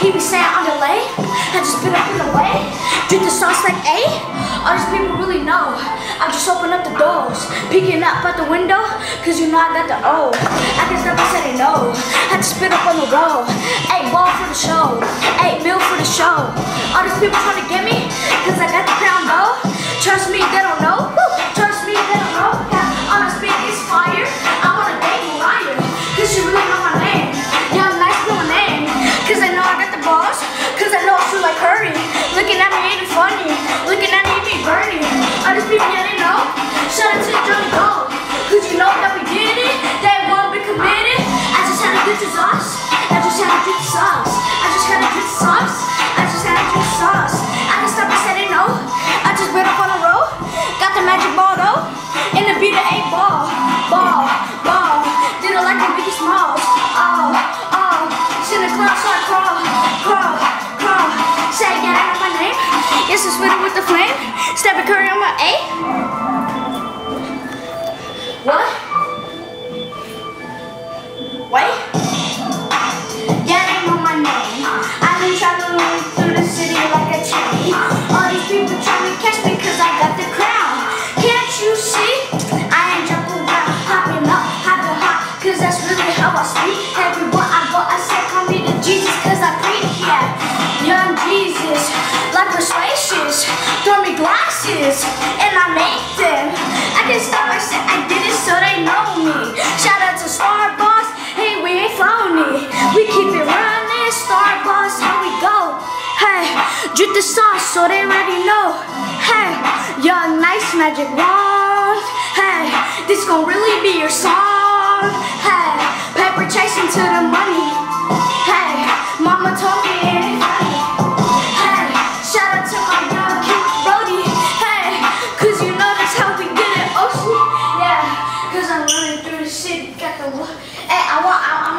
He be saying on delay. I just been up in the way. Drink the sauce like A. All these people really know. I just open up the doors. Peeking up out the window. Cause you know I got the O. I stop and say no. I just spit up on the road. Eight ball for the show. Eight mil for the show. Like the Biggie Smalls. Oh. Oh. Send the clown start crawl. Crawl. Crawl. Say yeah, I know my name. Yes, it's with with the flame. Stephen Curry on my A. eyes, throw me glasses, and I make them. I can stop myself, I did it so they know me. Shout out to Starrboss, hey, we ain't phony. We keep it running, Starrboss, how we go. Hey, drip the sauce so they already know. Hey, Young Knice magic wand. Hey, this gon' really be your song. Hey, paper chasing to the money. I'm running through the city, got the. Hey, I want. I, I